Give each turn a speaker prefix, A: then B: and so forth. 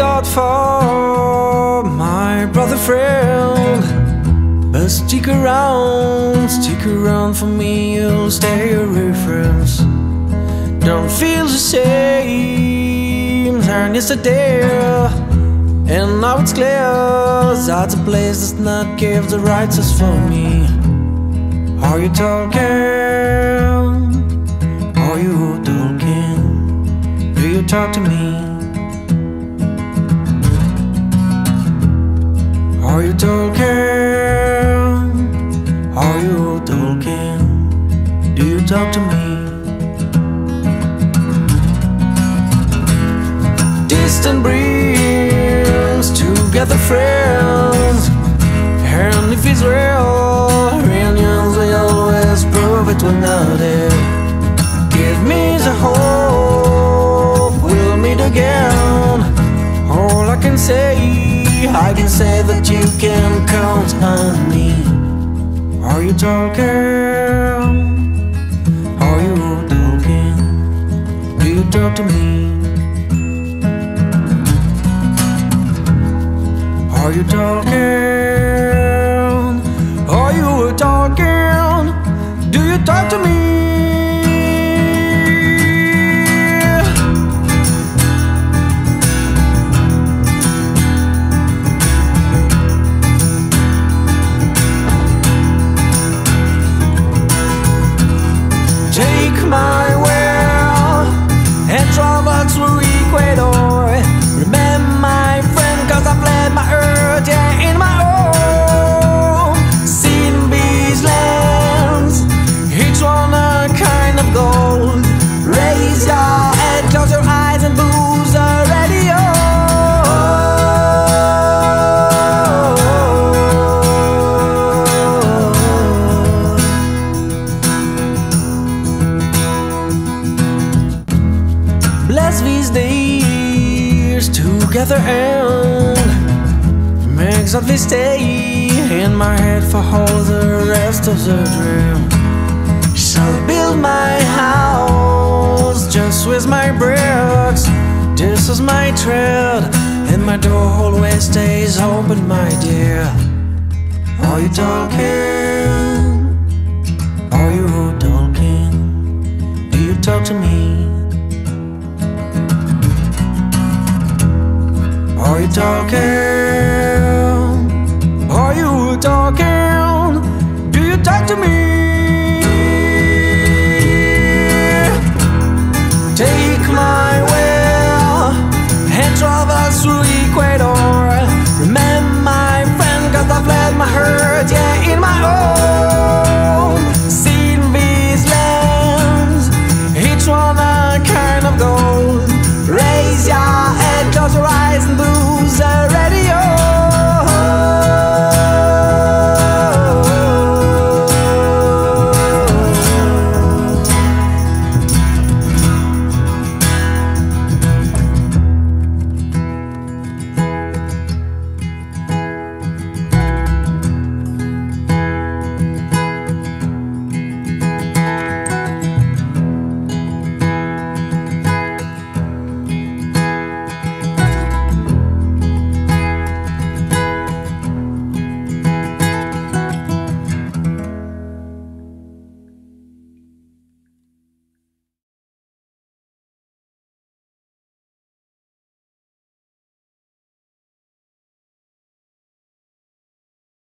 A: out for my brother friend. But stick around, stick around for me, you'll stay a reference. Don't feel the same as yesterday. And now it's clear that the place does not give the rights for me. Are you talking? Are you talking? Do you talk to me? Are you talking? Are you talking? Do you talk to me? Distant brings together friends, and if it's real, I can say that you can count on me. Are you talking? Are you talking? Do you talk to me? Are you talking? Are you talking? Do you talk to me? Together and makes up this stay in my head for all the rest of the dream. Shall build my house just with my bricks. This is my tread, and my door always stays open, my dear. Are you talking? Are you talking? Do you talk to me? Talking?